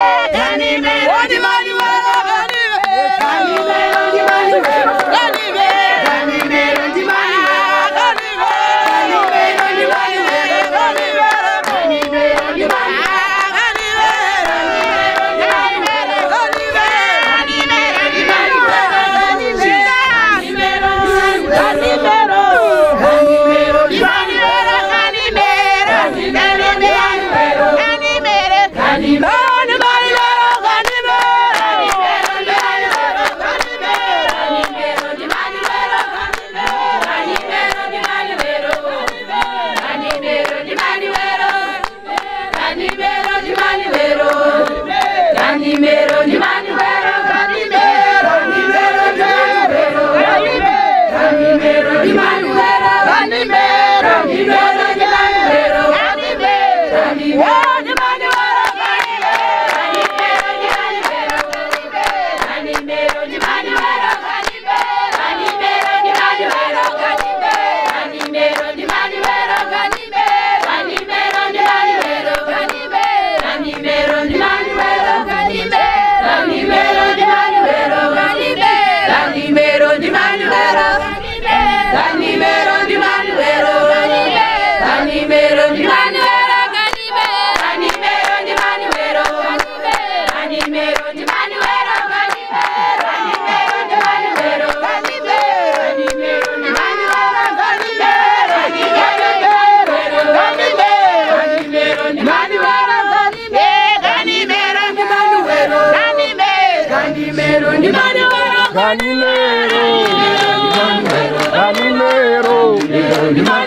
Yeah. primeiro Danilero, Danilero, Danilero, Danilero,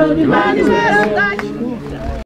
grande é Manuel.